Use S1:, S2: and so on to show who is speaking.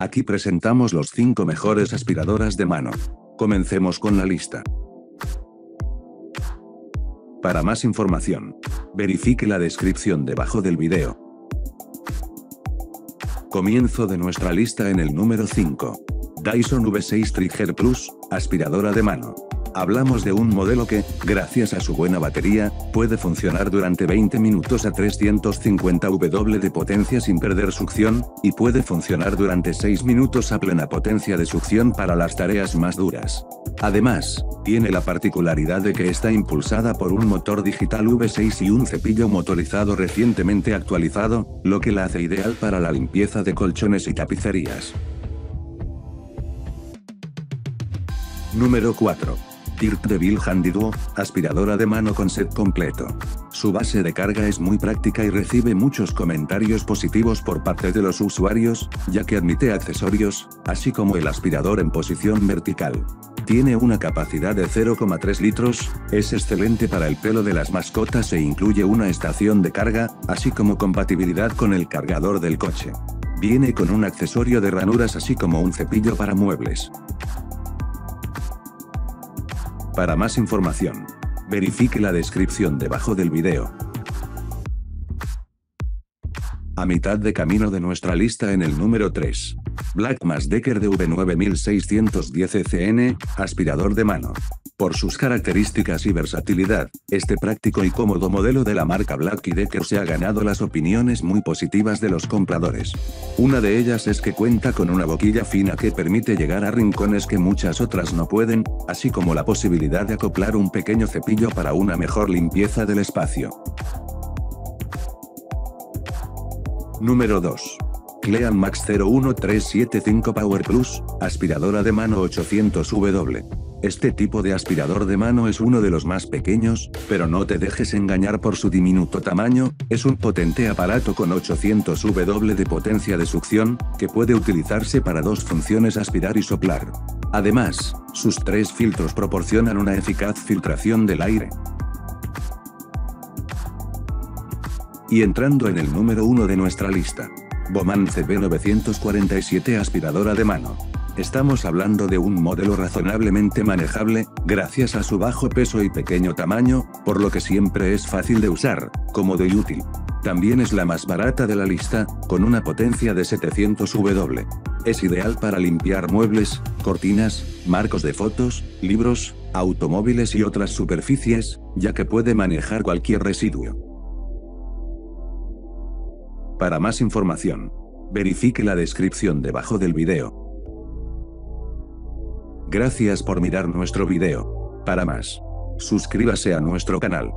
S1: Aquí presentamos los 5 mejores aspiradoras de mano. Comencemos con la lista. Para más información, verifique la descripción debajo del video. Comienzo de nuestra lista en el número 5. Dyson V6 Trigger Plus, aspiradora de mano. Hablamos de un modelo que, gracias a su buena batería, puede funcionar durante 20 minutos a 350 W de potencia sin perder succión, y puede funcionar durante 6 minutos a plena potencia de succión para las tareas más duras. Además, tiene la particularidad de que está impulsada por un motor digital V6 y un cepillo motorizado recientemente actualizado, lo que la hace ideal para la limpieza de colchones y tapicerías. Número 4. Dirt Devil Handy Duo, aspiradora de mano con set completo. Su base de carga es muy práctica y recibe muchos comentarios positivos por parte de los usuarios, ya que admite accesorios, así como el aspirador en posición vertical. Tiene una capacidad de 0,3 litros, es excelente para el pelo de las mascotas e incluye una estación de carga, así como compatibilidad con el cargador del coche. Viene con un accesorio de ranuras así como un cepillo para muebles. Para más información, verifique la descripción debajo del video. A mitad de camino de nuestra lista en el número 3. Black Decker DV9610 ECN, aspirador de mano. Por sus características y versatilidad, este práctico y cómodo modelo de la marca Black Decker se ha ganado las opiniones muy positivas de los compradores. Una de ellas es que cuenta con una boquilla fina que permite llegar a rincones que muchas otras no pueden, así como la posibilidad de acoplar un pequeño cepillo para una mejor limpieza del espacio. Número 2. Clean Max 01375 Power Plus, aspiradora de mano 800W. Este tipo de aspirador de mano es uno de los más pequeños, pero no te dejes engañar por su diminuto tamaño, es un potente aparato con 800 W de potencia de succión, que puede utilizarse para dos funciones aspirar y soplar. Además, sus tres filtros proporcionan una eficaz filtración del aire. Y entrando en el número 1 de nuestra lista. Boman CB947 aspiradora de mano. Estamos hablando de un modelo razonablemente manejable, gracias a su bajo peso y pequeño tamaño, por lo que siempre es fácil de usar, cómodo y útil. También es la más barata de la lista, con una potencia de 700 W. Es ideal para limpiar muebles, cortinas, marcos de fotos, libros, automóviles y otras superficies, ya que puede manejar cualquier residuo. Para más información, verifique la descripción debajo del video. Gracias por mirar nuestro video. Para más, suscríbase a nuestro canal.